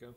Go.